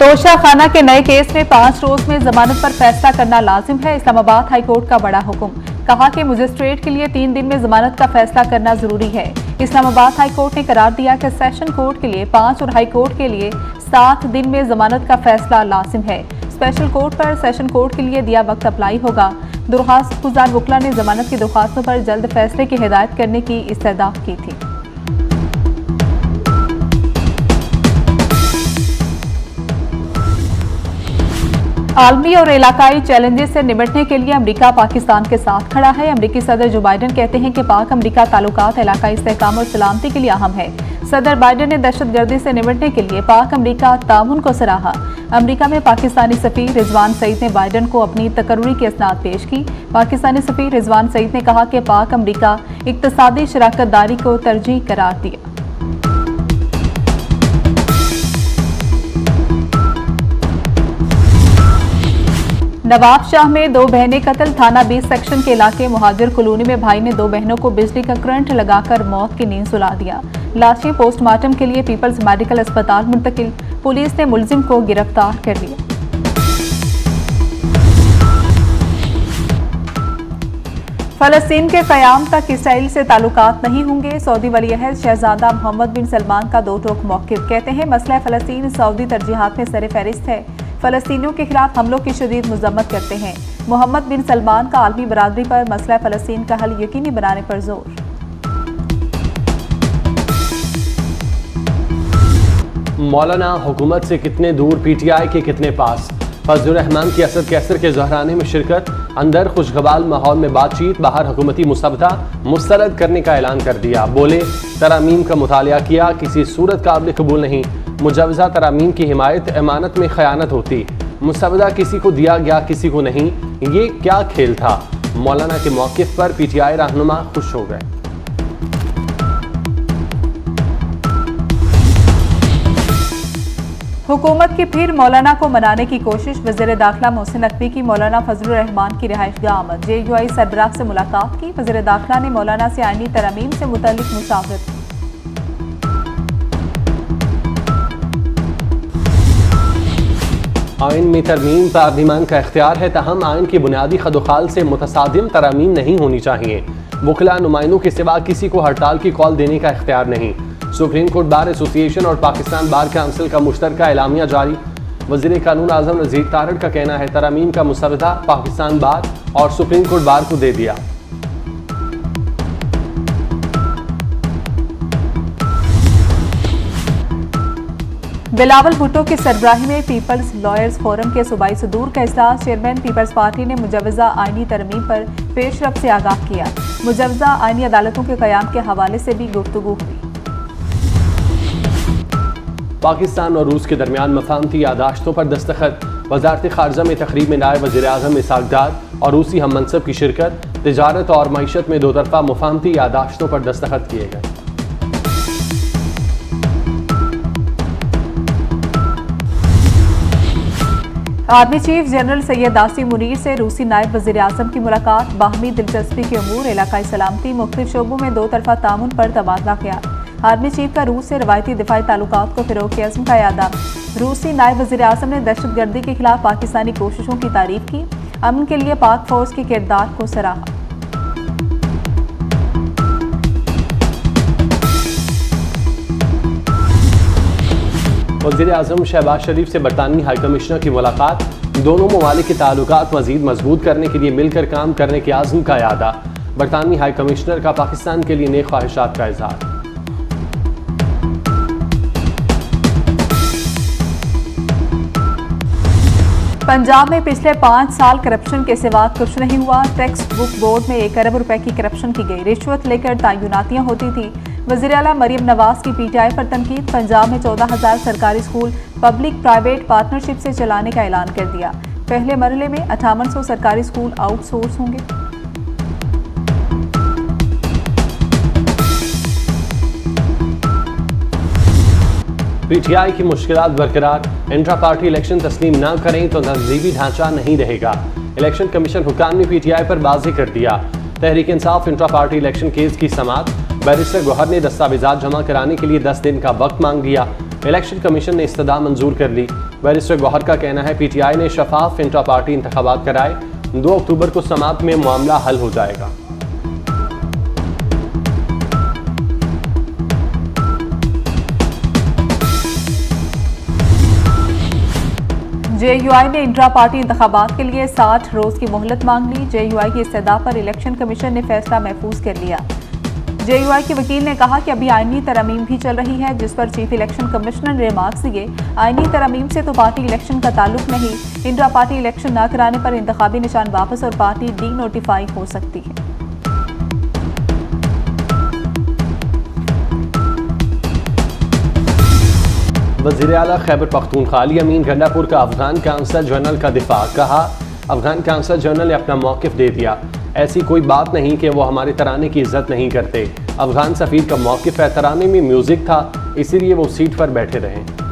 तोशा खाना के नए केस में पाँच रोज में जमानत पर फैसला करना लाजिम है। इस्लामाबाद हाईकोर्ट का बड़ा हुक्म। कहा कि मजिस्ट्रेट के लिए तीन दिन में जमानत का फैसला करना ज़रूरी है। इस्लामाबाद हाईकोर्ट ने करार दिया कि सेशन कोर्ट के लिए पाँच और हाईकोर्ट के लिए सात दिन में जमानत का फैसला लाजिम है। स्पेशल कोर्ट पर सेशन कोर्ट के लिए दिया वक्त अप्लाई होगा। दरखास्त गुजार वकला ने जमानत की दरखास्तों पर जल्द फैसले की हिदायत करने की इस्तः की थी। आलमी और इलाकाई चैलेंजेस से निपटने के लिए अमेरिका पाकिस्तान के साथ खड़ा है। अमेरिकी सदर जो बाइडन कहते हैं कि पाक अमेरिका ताल्लुकात इलाकाई इसकाम और सलामती के लिए अहम है। सदर बाइडन ने दहशत गर्दी से निपटने के लिए पाक अमेरिका ताउन को सराहा। अमेरिका में पाकिस्तानी सफीर रिजवान सईद ने बाइडन को अपनी तकर्री की असनाद पेश की। पाकिस्तानी सफीर रिजवान सईद ने कहा कि पाक अमरीका इकतसादी शराकत दारी को तरजीह करार दिया। नवाब शाह में दो बहनें कत्ल, थाना बीस सेक्शन के इलाके मुहाजिर कॉलोनी में भाई ने दो बहनों को बिजली का करंट लगाकर मौत की नींद सुला दिया। लाशें पोस्टमार्टम के लिए पीपल्स मेडिकल अस्पताल मुंतकिल, पुलिस ने मुलजिम को गिरफ़्तार कर लिया। फलस्तीन के क्याम तक इसराइल से ताल्लुकात नहीं होंगे। सऊदी वली अहद शहजादा मोहम्मद बिन सलमान का दो टोक मौकफ कहते हैं, मसला फ़लस्तीन सऊदी तरजीहत में सर फहरिस्त है। फ़लस्तियों के खिलाफ हमलों की शदीद मजम्मत करते हैं। मोहम्मद बिन सलमान का आलमी बरदरी पर मसला फ़लस्तीन का हल यकीनी बनाने पर ज़ोर। मौलाना हुकूमत से कितने दूर पीटीआई के कितने पास? फजल रहमान की असद कैसर के जहराने में शिरकत, अंदर खुशगवाल माहौल में बातचीत, बाहर हुकूमती मुसबदा मुस्तरद करने का ऐलान कर दिया। बोले, तरामीम का मुताल किया, किसी सूरत काबिल कबूल नहीं मुजवजा तरामीम की हिमायत अमानत में ख़यानत होती। मुसवदा किसी को दिया गया, किसी को नहीं। ये क्या खेल था? मौलाना के मौक़ पर पी टी आई रहनुमा खुश हो गए। हुकूमत की फिर मौलाना को मनाने की कोशिश, वज़ीर दाखिला मोहसिन नकवी की मौलाना फजल रहमान की रिहाइश गाह आमद। जे यू आई सरबराह से मुलाकात की। वज़ीर दाखिला ने मौलाना से आईनी तरमीम से मुतल मुसाफिर आइन में तरमीम पार्लिमान का अख्तियार है, तहम आइन की बुनियादी खदोखाल से मुतसादिम तरामीम नहीं होनी चाहिए। वकला नुमाइंदों के सिवा किसी को हड़ताल की कॉल देने का अख्तियार नहीं। सुप्रीम कोर्ट बार एसोसिएशन और पाकिस्तान बार काउंसिल का मुश्तर एलामिया जारी। वज़ीर कानून आज़म नजीर तारड़ का कहना है, तरामीम का मुसरदा पाकिस्तान बार और सुप्रीम कोर्ट बार को दे दिया। बिलावल भुट्टो की सरबराही में पीपल्स लॉयर्स फोरम के सूबाई सदूर का इजलास। चेयरमैन पीपल्स पार्टी ने मुजवजा आइनी तरमीम पर पेशरफ से आगाह किया। मुजवजा आइनी अदालतों के क्याम के हवाले से भी गुफ्तु हुई। पाकिस्तान और रूस के दरमियान मफामती यादाश्तों पर दस्तखत। वजारत खारजा में तकरीब में नायब वजी अजम इसाकदार और रूसी हम मनसब की शिरकत। तजारत और मीशत में दो तरफा मफामती यादाश्तों पर दस्तखत किए गए। Army chief general Syed Asim Munir से रूसी नायब वज़ीर अजम की मुलाकात। बाहमी दिलचस्पी के अमूर इलाकई सलामती। मुख्त शोबों में दो तरफा तामन पर तबादला किया। आर्मी चीफ का रूस से रवायती दिफाई ताल्लुक को फरोग के अज़म का यादा रूसी नायब वजी अजम ने दहशत गर्दी के खिलाफ पाकिस्तानी कोशिशों की तारीफ़ की। अमन के लिए पाक फौज के किरदार को सराहा। वजी अजम शहबाज शरीफ से बरतानवी हाई कमिश्नर की मुलाकात। दोनों ममालिक के ताल्लुक मजीद मज़बूत करने के लिए मिलकर काम करने के आज़म का यादा बरतानवी हाई कमिश्नर का पाकिस्तान के लिए नए ख्वाहिशात का इजहार। पंजाब में पिछले पाँच साल करप्शन के सिवा कुछ नहीं हुआ। टेक्स्ट बुक बोर्ड में एक अरब रुपए की करप्शन की गई। रिश्वत लेकर तयनातियाँ होती थी। वज़ीर अला मरीम नवाज़ की पीटीआई पर तनकीद, पंजाब में चौदह हज़ार सरकारी स्कूल पब्लिक प्राइवेट पार्टनरशिप से चलाने का ऐलान कर दिया। पहले मरहले में अठावन सौ सरकारी स्कूल आउटसोर्स होंगे। पीटीआई की मुश्किल बरकरार। इंट्रा पार्टी इलेक्शन तस्लीम न करें तो तंजीबी ढांचा नहीं रहेगा। इलेक्शन कमीशन हुकाम ने पीटीआई पर बाजी कर दिया। Tehreek Insaf, intra party election case की समात बैरिस्टर गौहर ने दस्तावेजा जमा कराने के लिए दस दिन का वक्त मांग दिया। इलेक्शन कमीशन ने इस्तः मंजूर कर ली। बैरिस्टर गौहर का कहना है, पीटीआई ने शफाफ इंट्रा पार्टी इंतबात कराए। दो अक्टूबर को समाप्त में मामला हल हो जाएगा। जेयूआई ने इंट्रा पार्टी इंतबात के लिए 60 रोज की मोहलत मांग ली। जेयूआई की इस्तः पर इलेक्शन कमीशन ने फैसला महफूज कर लिया। जेयूआई के वकील ने कहा कि अभी आईनी तरमीम भी चल रही है, जिस पर चीफ इलेक्शन कमिश्नर ने रिमार्क्स दिए। आईनी तरमीम से तो पार्टी इलेक्शन का ताल्लुक नहीं इंट्रा पार्टी इलेक्शन न कराने पर इंतबी निशान वापस और पार्टी डी नोटिफाई हो सकती है। वज़ीर अला खैबर पख्तूनख्वा अली अमीन गंडापुर का अफगान काउंसल जनरल का दिफा कहा। अफगान काउंसल जनरल ने अपना मौकफ दे दिया। ऐसी कोई बात नहीं कि वो हमारे तराने की इज़्ज़त नहीं करते। अफगान सफ़ीर का मौकफ है तराने में म्यूज़िक था, इसीलिए वो सीट पर बैठे रहे।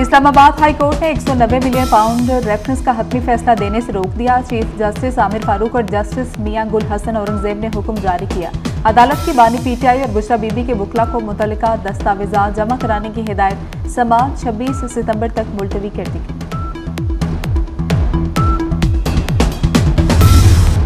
इस्लामाबाद हाई कोर्ट ने 190 मिलियन पाउंड रेफरेंस का हतमी फैसला देने से रोक दिया। चीफ जस्टिस आमिर फारूक और जस्टिस मियाँ गुल हसन औरंगज़ेब ने हुक्म जारी किया। अदालत की बानी पीटीआई और बुशरा बीबी के बुकला को मुतल दस्तावेजा जमा कराने की हिदायत समाज 26 सितंबर तक मुलतवी कर दी गई।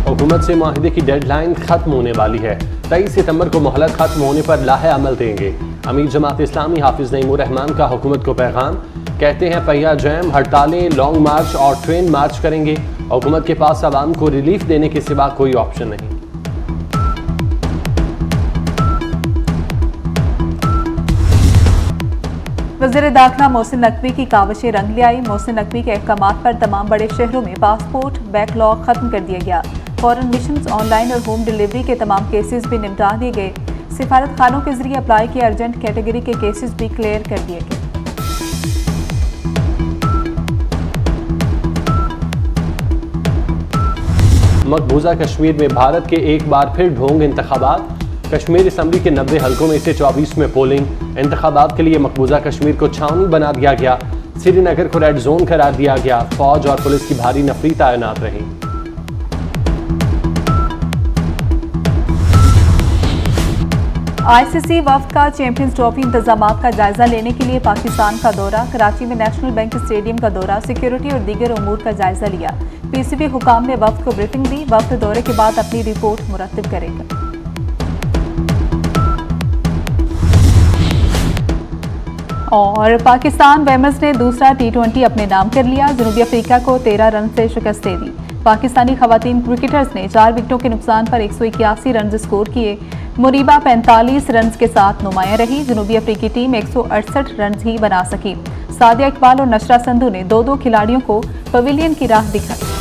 हुकूमत से माहदे की डेडलाइन खत्म होने वाली है। तेईस सितंबर को मोहलत खत्म होने पर लाहे अमल देंगे। अमीर जमात इस्लामी हाफिज नईमुर रहमान का हुकूमत को पैगाम। कहते हैं पहिया जैम, हड़तालें, लॉन्ग मार्च और ट्रेन मार्च करेंगे। हुकूमत के पास आवाम को रिलीफ देने के सिवा कोई ऑप्शन नहीं। वज़ीर दाखिला मोहसिन नकवी की कावशें रंग ले आई। मोहसिन नकवी के अहकाम पर तमाम बड़े शहरों में पासपोर्ट बैकलॉग खत्म कर दिया गया। फॉरन मिशन ऑनलाइन और होम डिलीवरी के तमाम केसेस भी निपटा दिए गए। सिफारत खानों के ज़रिए अप्लाई किए अर्जेंट कैटेगरी के केसेस भी क्लियर कर दिए गए। मकबूजा कश्मीर में भारत के एक बार फिर ढोंग इंतबात कश्मीर असम्बली के नब्बे हलकों में से चौबीस में पोलिंग इंतबात के लिए मकबूजा कश्मीर को छावनी बना दिया गया। श्रीनगर को रेड जोन करार दिया गया। फौज और पुलिस की भारी नफरी तैनात रही। आईसीसी वफ्त का चैंपियंस ट्रॉफी इंतज़ाम का जायजा लेने के लिए पाकिस्तान का दौरा, कराची में नेशनल बैंक स्टेडियम का दौरा, सिक्योरिटी और दीगर अमूर का जायजा लिया। पीसीबी हुकाम ने वफ्त को ब्रीफिंग दी वफ्त दौरे के बाद अपनी रिपोर्ट मुरतब करेगा। और पाकिस्तान वेमस ने दूसरा टी ट्वेंटी अपने नाम कर लिया, जनूबी अफ्रीका को तेरह रन से शिकस्त दे दी। पाकिस्तानी खवतान क्रिकेटर्स ने चार विकेटों के नुकसान पर एक सौ इक्यासी रन स्कोर किए। मुरीबा 45 रन के साथ नुमाया रही। जनूबी अफ्रीकी टीम एक रन ही बना सकी। सादिया इकबाल और नशरा संधू ने दो दो खिलाड़ियों को पवेलियन की राह दिखाई।